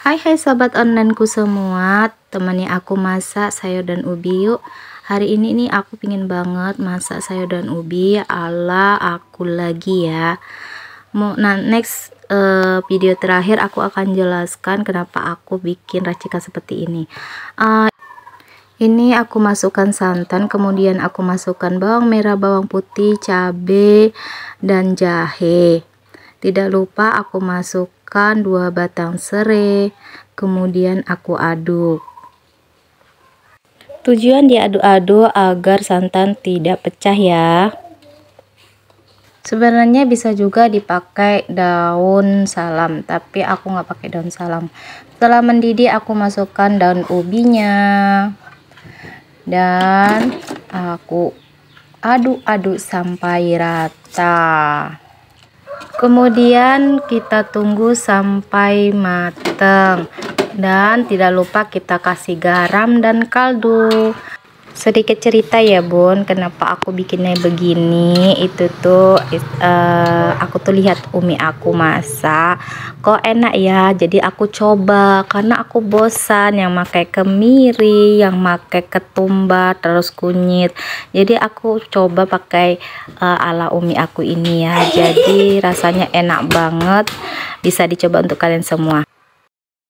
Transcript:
Hai hai sobat onlineku semua. Temani aku masak sayur dan ubi yuk. Hari ini nih aku pingin banget masak sayur dan ubi ala aku lagi ya. Mau Nah next uh, video terakhir aku akan jelaskan kenapa aku bikin racikan seperti ini. Uh, ini aku masukkan santan kemudian aku masukkan bawang merah bawang putih cabai dan jahe tidak lupa aku masukkan dua batang serai, kemudian aku aduk. Tujuan diaduk-aduk agar santan tidak pecah ya. Sebenarnya bisa juga dipakai daun salam, tapi aku nggak pakai daun salam. Setelah mendidih aku masukkan daun ubinya dan aku aduk-aduk sampai rata kemudian kita tunggu sampai matang dan tidak lupa kita kasih garam dan kaldu sedikit cerita ya bun kenapa aku bikinnya begini. Itu tuh uh, aku tuh lihat umi aku masak kok enak ya? Jadi aku coba karena aku bosan yang pakai kemiri yang pakai ketumbar terus kunyit. Jadi aku coba pakai uh, ala umi aku ini ya. Jadi rasanya enak banget bisa dicoba untuk kalian semua